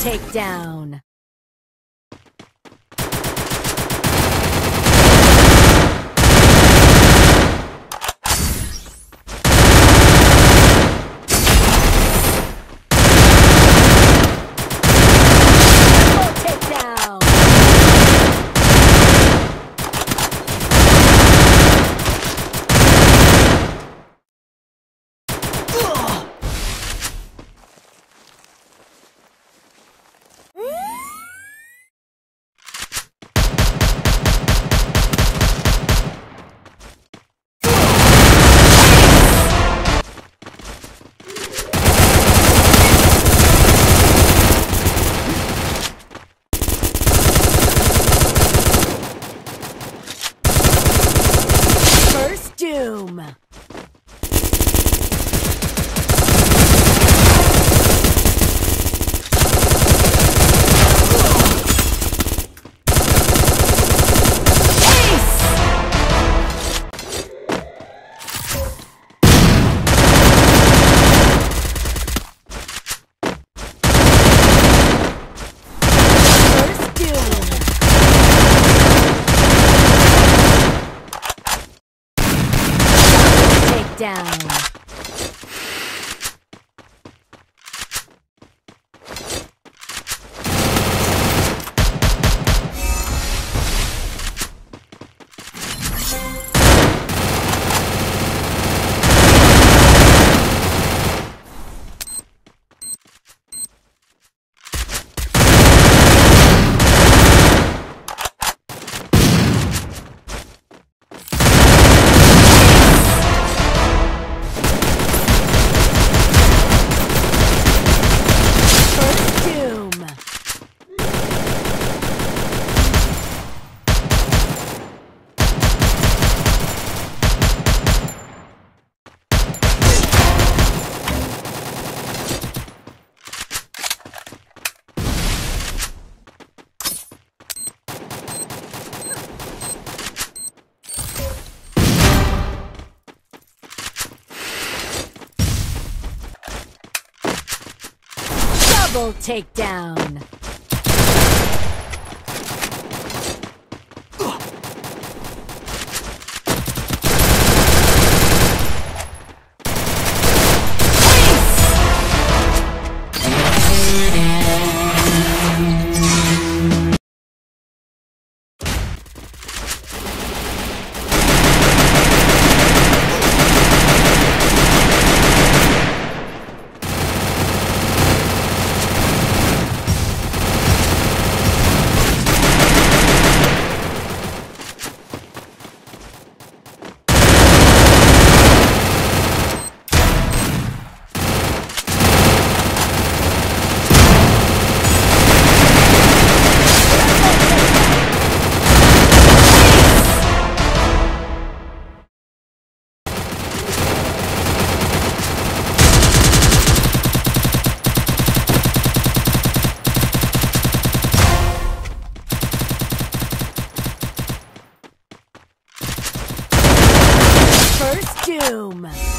takedown. Takedown. Double takedown. Doom.